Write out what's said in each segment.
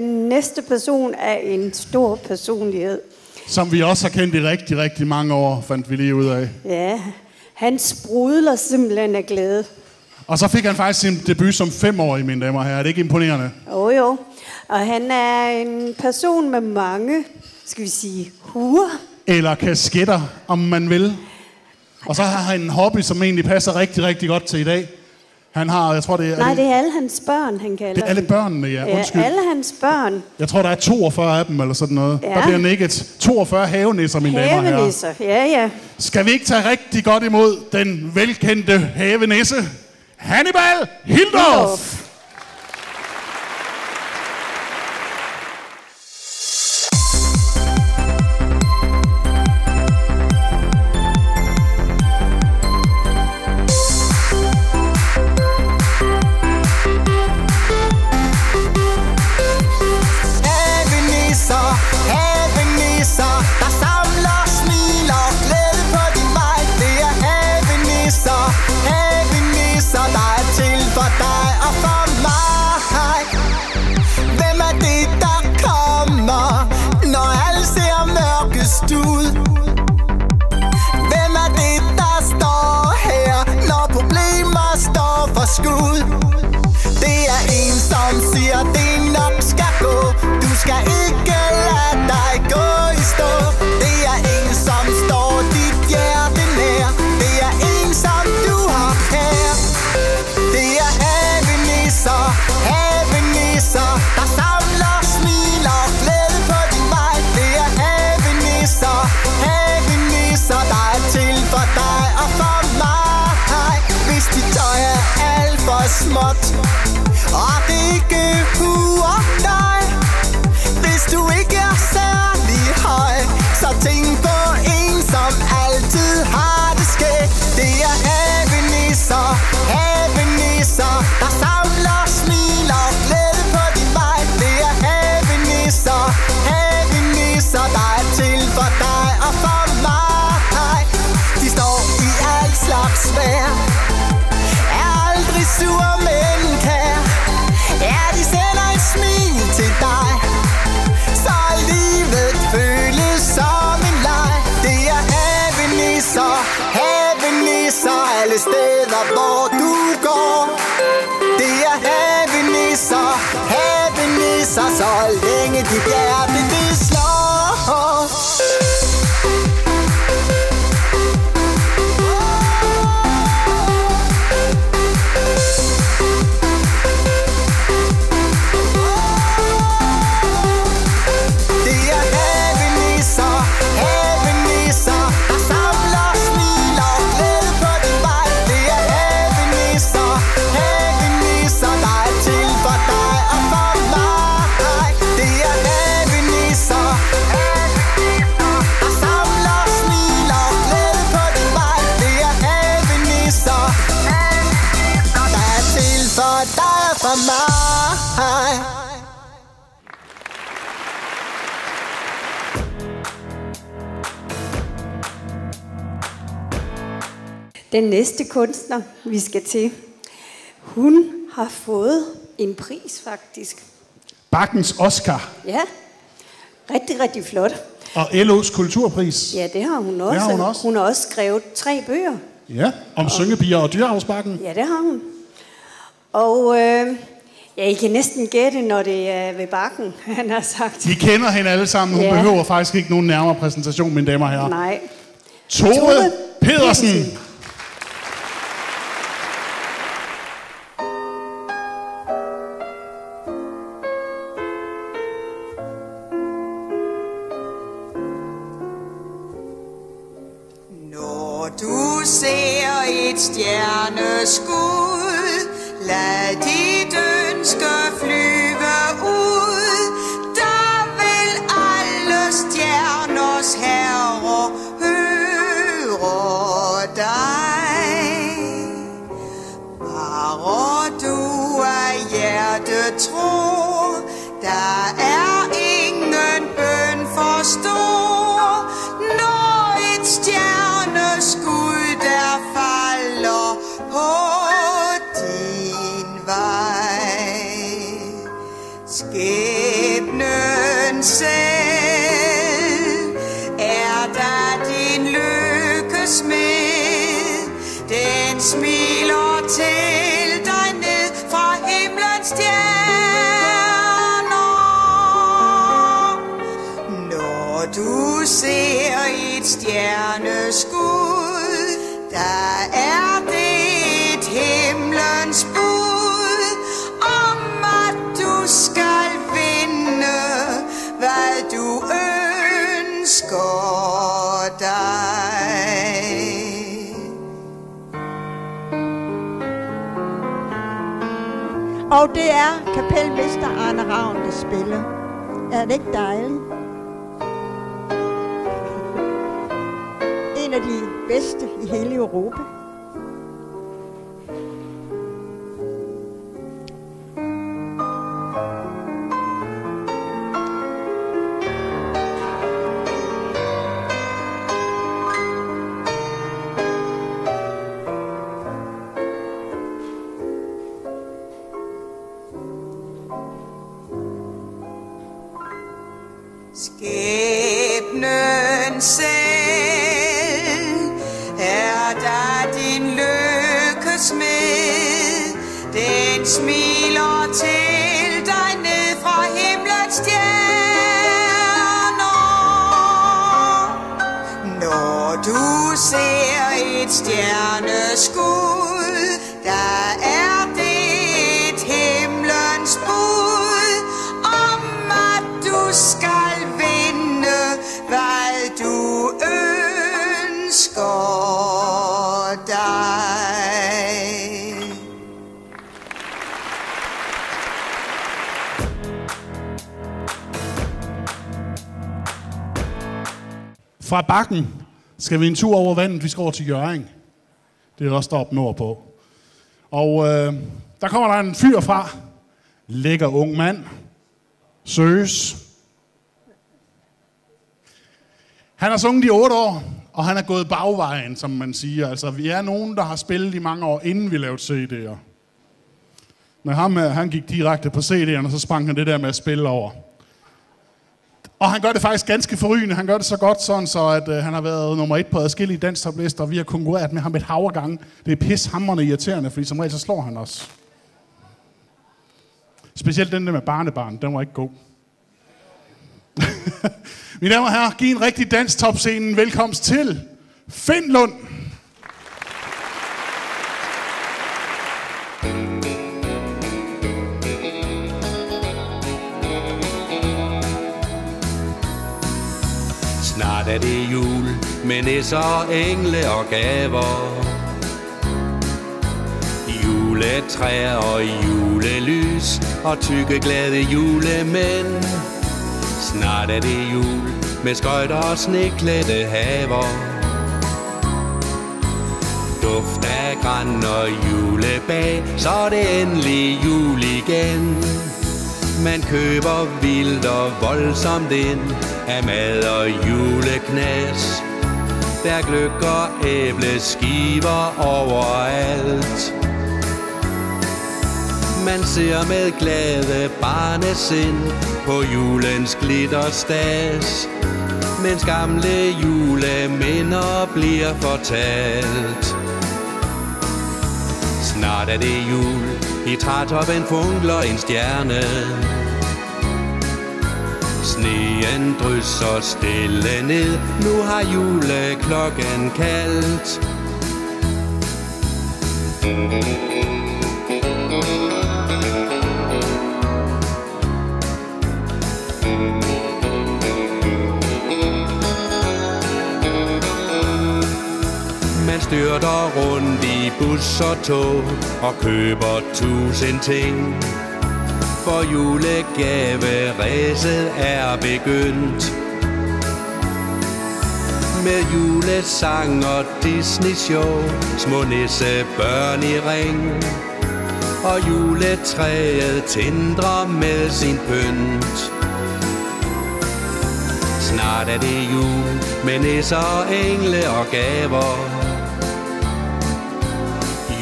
Den næste person er en stor personlighed. Som vi også har kendt i rigtig, rigtig mange år, fandt vi lige ud af. Ja, han sprudler simpelthen af glæde. Og så fik han faktisk sin debut som femårig, mine damer og herrer. Er det ikke imponerende? Jo jo. Og han er en person med mange, skal vi sige, huer. Eller kasketter, om man vil. Og så har han en hobby, som egentlig passer rigtig, rigtig godt til i dag. Han har, jeg tror det er... Nej, det er alle hans børn, han kalder det er alle børnene, ja. Ja, Undskyld. alle hans børn. Jeg tror, der er 42 af dem, eller sådan noget. Ja. Der bliver nikket 42 havenisser, mine damer og herrer. Ja ja. Skal vi ikke tage rigtig godt imod den velkendte havenisse? Hannibal Hildorf! Havenisser, Den næste kunstner, vi skal til, hun har fået en pris faktisk. Bakkens Oscar Ja, rigtig, rigtig flot. og LO's Kulturpris. Ja, det har hun også. har hun også. Hun har også skrevet tre bøger. Ja, om syngepiger og dyrehavsbakken. Ja, det har hun. Og øh, ja, I kan næsten gætte, når det er ved bakken, han har sagt. Vi kender hende alle sammen. Hun Ja. behøver faktisk ikke nogen nærmere præsentation, mine damer og herrer. Nej. Tove Tove Pedersen. Pedersen. Lad er kapelmester Arne Ravn, der spiller. Er det ikke dejligt? En af de bedste i hele Europa. Skæbnen selv er der din lykkesmed. Den smiler til dig ned fra himlens stjerner. Når du ser et stjerneskud, Fra bakken skal vi en tur over vandet. Vi skal over til Jøring. Det er også deroppe nordpå. Og øh, der kommer der en fyr fra. Lækker ung mand. Søs. Han har sunget i otte år, og han er gået bagvejen, som man siger. Altså, vi er nogen, der har spillet i mange år, inden vi lavede CD'er. Men ham, øh, han gik direkte på CD'erne, og så sprang han det der med at spille over. Og han gør det faktisk ganske forrygende. Han gør det så godt, sådan så at øh, han har været nummer et på adskillige danstoplister, og vi har konkurreret med ham et hav gange. Det er pishammerende irriterende, fordi som regel så slår han os. Specielt den der med barnebarn, den var ikke god. Mine damer og herrer, giv en rigtig dansk topscenen velkomst til Finland. Med nisser, engle og gaver. Juletræer og julelys og tykke glade julemænd. Snart er det jul med skøjter og sneklædte haver. Duft af græn og julebag, så er det endelig jul igen. Man køber vildt og voldsomt ind af mad og juleknas. Der gløkker æbleskiver overalt. Man ser med glade barnesind på julens glitterstas. Mens gamle juleminder bliver fortalt. Snart er det jul, i trætoppen funkler en stjerne. Sneen drysser stille ned, nu har juleklokken kaldt. Man styrter rundt i bus og tog og køber tusind ting. For julegaveræset er begyndt. Med julesang og Disney-show, små nisse børn i ring. Og juletræet tindrer med sin pynt. Snart er det jul med nisser, engle og gaver.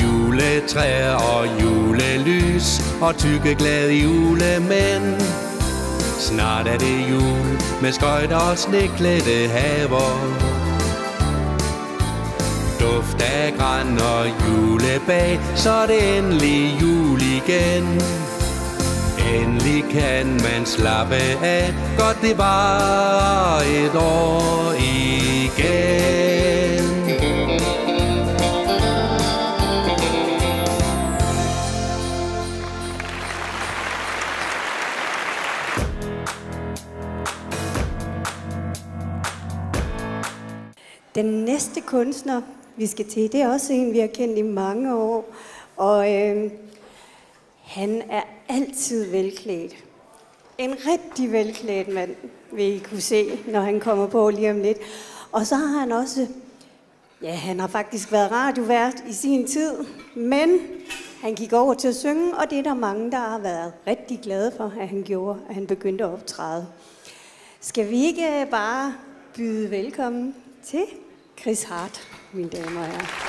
juletræer og julelys og tykke glade julemænd. Snart er det jul med skøjter og sneklædte haver. Duft af græn og julebag, så er det endelig jul igen. Endelig kan man slappe af, godt det var et år igen. Den næste kunstner, vi skal til, det er også en, vi har kendt i mange år. Og øh, han er altid velklædt. En rigtig velklædt mand, vil I kunne se, når han kommer på lige om lidt. Og så har han også, ja, han har faktisk været radiovært i sin tid, men han gik over til at synge, og det er der mange, der har været rigtig glade for, at han gjorde, at han begyndte at optræde. Skal vi ikke øh, bare byde velkommen til Chris Hart, mine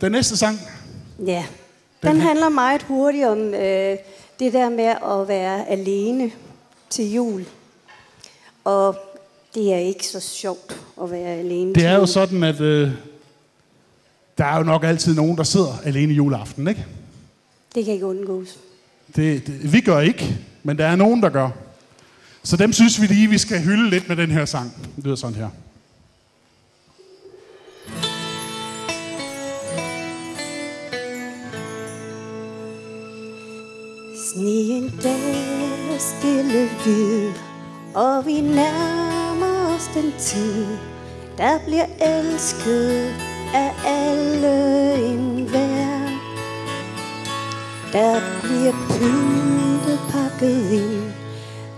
Den næste sang, Ja, den handler meget hurtigt om øh, det der med at være alene. til jul. Og det er ikke så sjovt at være alene Det er jo sådan, at øh, der er jo nok altid nogen, der sidder alene juleaften, ikke? Det kan ikke undgås. Det, det, vi gør ikke, men der er nogen, der gør. Så dem synes vi lige, vi skal hylde lidt med den her sang. Det lyder sådan her. Sneen daler stille hvid, og vi nærmer os den tid, der bliver elsket af alle enhver. Der bliver pyntet pakket ind,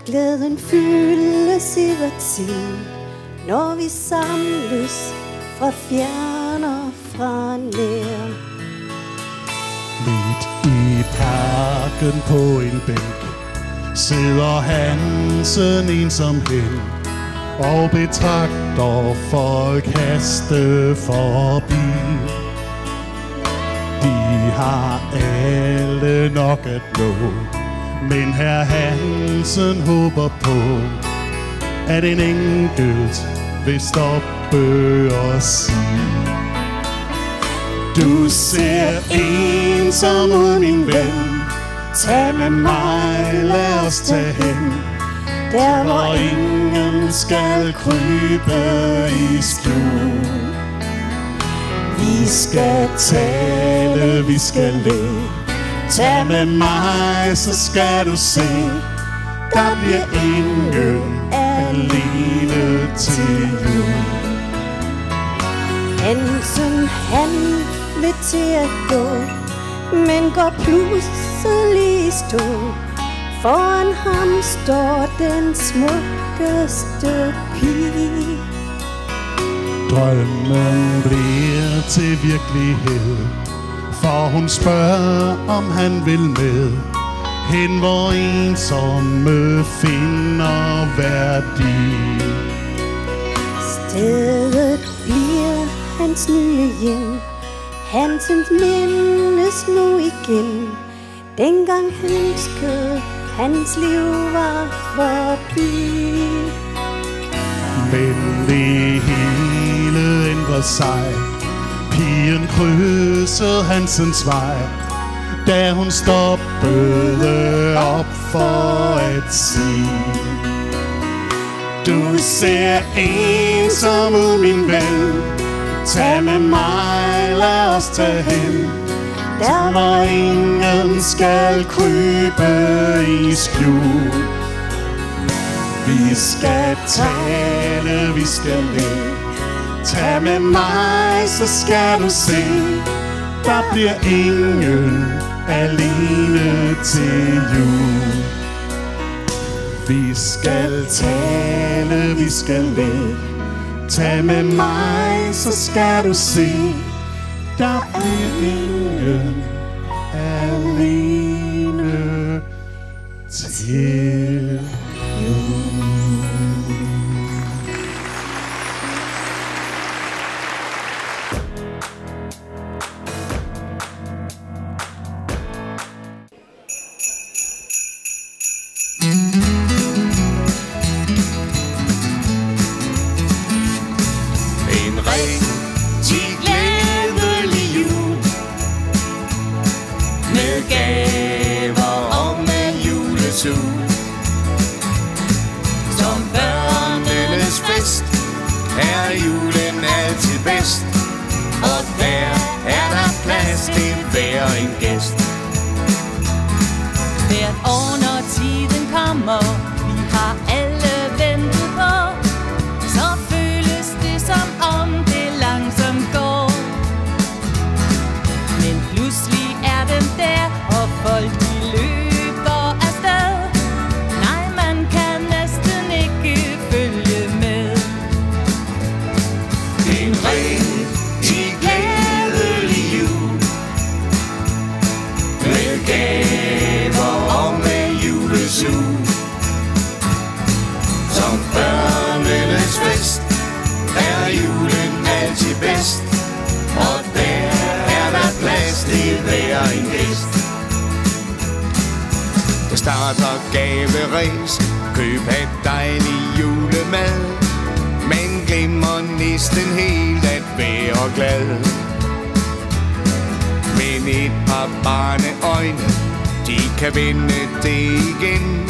glæden fyldes i hvert tid, når vi samles fra fjern og fra nær. Lidt parken på en bænk sidder Hansen ensom hen og betragter folk haste forbi. De har alle nok at nå, men herr Hansen håber på, at en enkelt vil stoppe og sige du ser ensom ud, min ven. Tag med mig, lad os tage hen. Der Hvor ingen skal krybe i skjul. Vi skal tale, vi skal le. Tag med mig, så skal du se. Der bliver ingen alene til jul. Hansen, han vil til at gå, men går pludselig i stå. Foran ham står den smukkeste pige. Drømmen bliver til virkelighed For hun spørger, om han vil med Hen hvor ensomme finder værdi Stedet bliver hans nye hjem. Hansen mindes nu igen. Dengang ønskede hans liv var forbi. Men det hele ændrede sig Pigen krydsede Hansens vej Da hun stoppede op for at sige Du ser ensom ud, min ven Tag med mig, lad os tage hen. Der hvor ingen skal krybe i skjul. Vi skal tale, vi skal le. Tag med mig, så skal du se. Der bliver ingen alene til jul. Vi skal tale, vi skal le. Tag med mig, så skal du se Der bliver ingen alene til. En kan vinde det igen.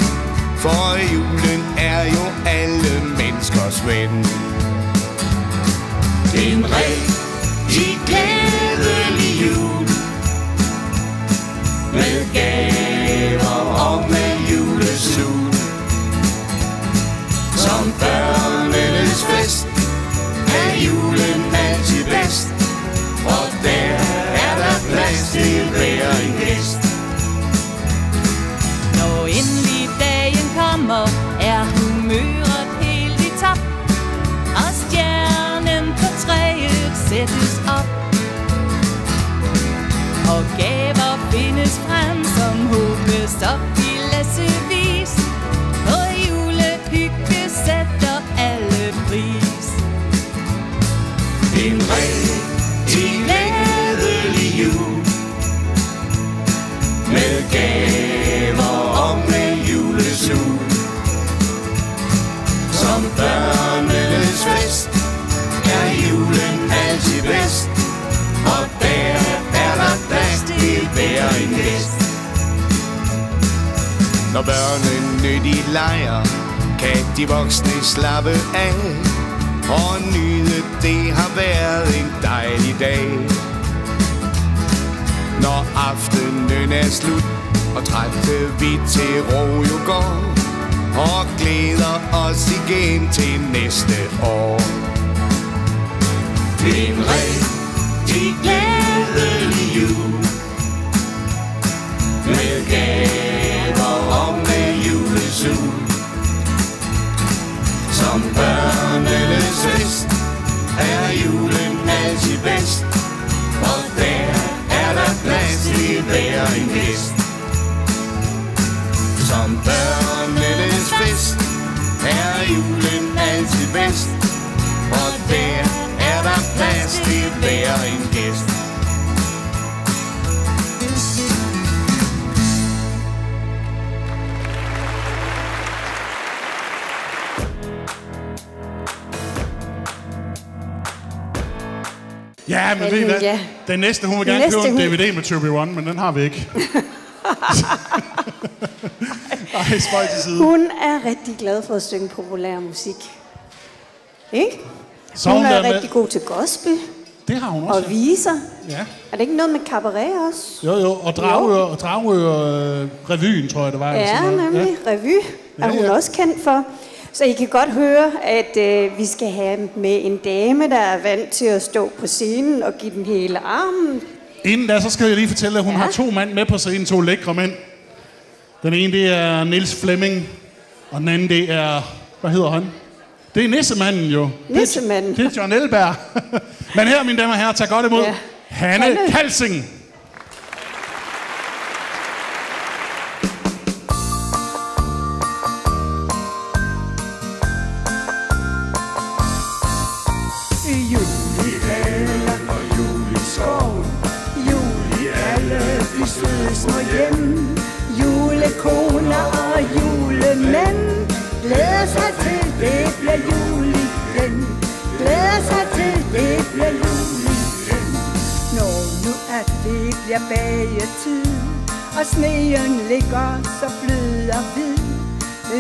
For julen håbes op i læssevis. På julehygge sætter alle pris. En rigtig glædelig jul Med gaver og med julesul Som børnenes fest Er julen altid bedst Og der er der plads til hver en gæst når børnene de leger Kan de voksne slappe af og nyde, det har været en dejlig dag. Når aftenen er slut Og trætte vi til ro jo går Og glæder os igen til næste år. Det er En rigtig glædelig jul Med gaver julesul som børnenes fest Er julen altid bedst. Og der er der plads til hver en gæst. Som børnenes fest Er julen altid bedst. Og der er der plads til hver en gæst. Ja, men ved hvad? Ja. Den næste, hun vil Den gerne købe en hun- DVD med Turby One, men den har vi ikke. Ej, spøj til side. Hun er rigtig glad for at synge populær musik. Ikke? Så hun hun er der med- rigtig god til gospel Det har hun og også. viser. Ja. Er det ikke noget med cabaret også? Jo, jo. Og Dragør, og Dragør øh, revyen, tror jeg, det var. Ja, nemlig. Revy er Ja, hun ja. også kendt for. Så I kan godt høre, at øh, vi skal have med en dame, der er vant til at stå på scenen og give den hele armen. Inden da, så skal jeg lige fortælle, at hun Ja. har to mænd med på scenen, to lækre mænd. Den ene, det er Nils Flemming, og den anden, det er, hvad hedder han? Det er Nissemanden jo. Det Nissemanden. Det er John Elberg. Men her, mine damer og herrer, tag godt imod Ja. Hanne Hanne. Kalsing. Sig til, det bliver jul igen. Glæder sig til, det bliver jul igen. Når nu at det bliver bagetid Og sneen ligger så blød og hvid.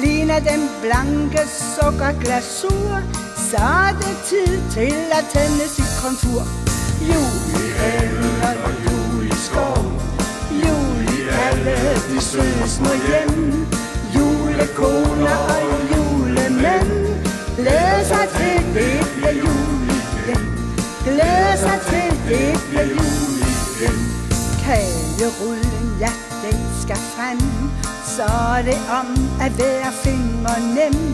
Ligner den blanke sukkerglasur Så er det tid til at tænde sit kontur. Jul i haven og jul i skov, Jul i alle de søde små hjem. Julekoner rullen, ja, den skal frem. Så er det om at være fingernem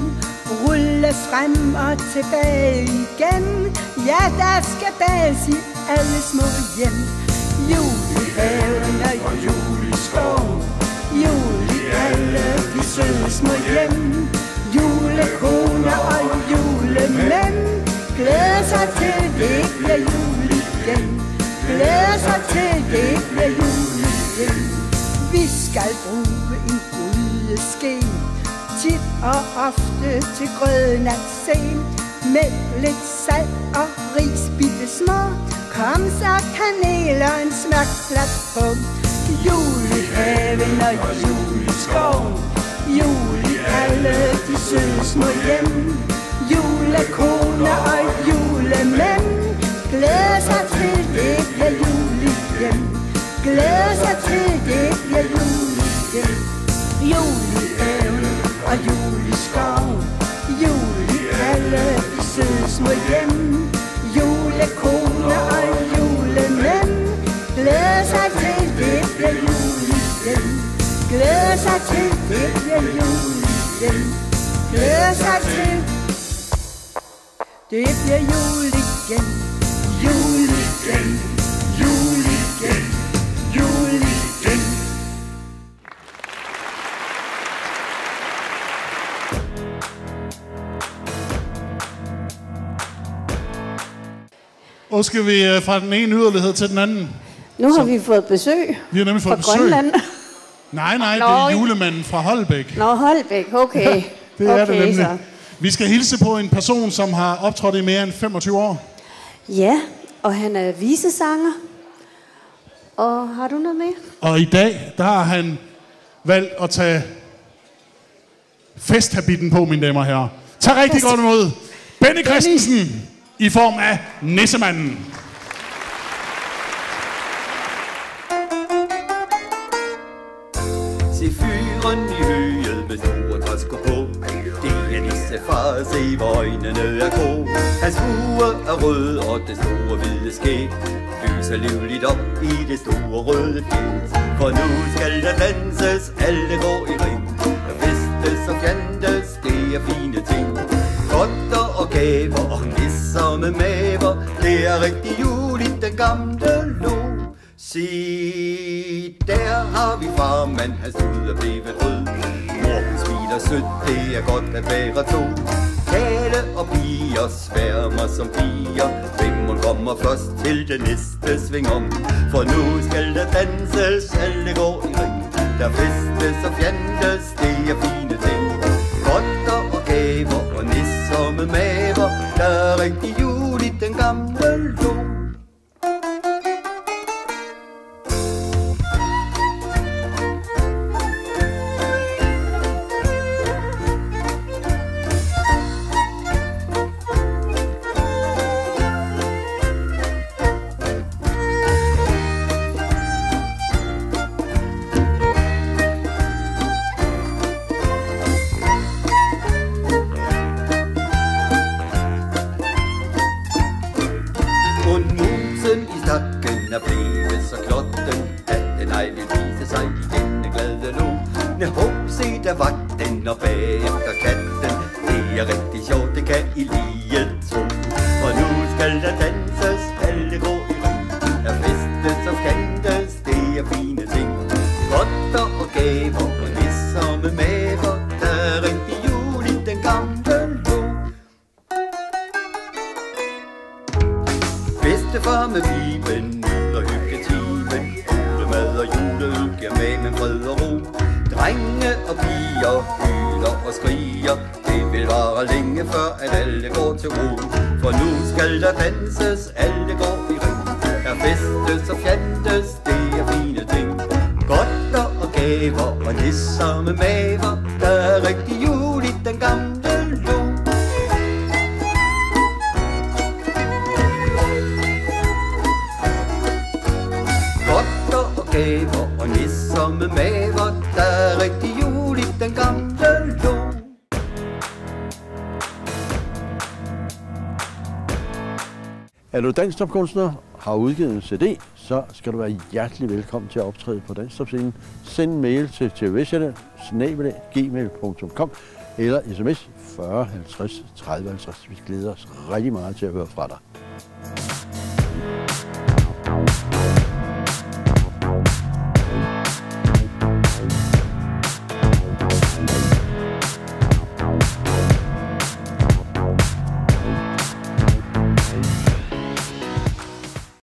Rulle frem og tilbage igen. Ja, der skal bages i alle små hjem. Jul i haven og jul i skoven Jul i alle de søde små hjem. Julekoner og julemænd. Glæder sig til, det bliver jul igen. Glæder sig til, det med jul igen Vi skal bruge en gryde ske Tit og ofte til grødnat sen Med lidt salt og ris bitte små. Kom så kanel og en smørklat på Jul i haven og jul i skoven. Jul i alle de søde små hjem. Julekoner og julemænd. Glæder sig til det bliver jul igen Glæder sig til det bliver jul igen Jul i haven og jul i skov Jul i alle de søde små hjem. Julekone og julemænd. Glæder sig til det bliver jul igen Glæder sig til det bliver jul igen Glæder sig til det bliver jul igen Jul igen Jul igen Jul igen Og skal vi øh, fra den ene yderlighed til den anden? Nu har vi fået besøg Vi har nemlig fra fået besøg. Grønland. Nej, nej, det Nå, er julemanden fra Holbæk. Nå, Holbæk, okay. Det er okay, det nemlig. Så. Vi skal hilse på en person, som har optrådt i mere end 25 år. Ja, og han er visesanger. Og har du noget med? Og i dag, der har han valgt at tage festhabitten på, mine damer og herrer. Tag rigtig Fest. godt imod Benny Christensen i form af Nissemanden. At se hvor øjnene er grå Hans hue er rød og det store hvide skæg Lyser livligt op i det store røde fjæs For nu skal der danses, alle går i ring. Der festes og fjandes, det er fine ting. Godter og gaver og nisser med maver Det er rigtig jul i den gamle lå Se, der har vi farmand, hans hud er blevet rød. Mor, hun smiler sødt, det er godt at være to. Tale og piger sværmer som piger. Hvem hun kommer først til det næste sving om. For nu skal der danses, alle går i ring. Der festes og fjandes, det er fine ting. Godter og gaver og nisser med maver. Der er rigtig jul Godter og nisser med maver Der er rigtig jul i den gamle lo. Godter og gaver og nisser med maver Der er rigtig jul i den gamle lo. Er du dansstopkunstner, har udgivet en CD, så skal du være hjertelig velkommen til at optræde på Danstopscenen. Send en mail til tvsjælland.gmail.com eller sms 40 50 30 50. Vi glæder os rigtig meget til at høre fra dig.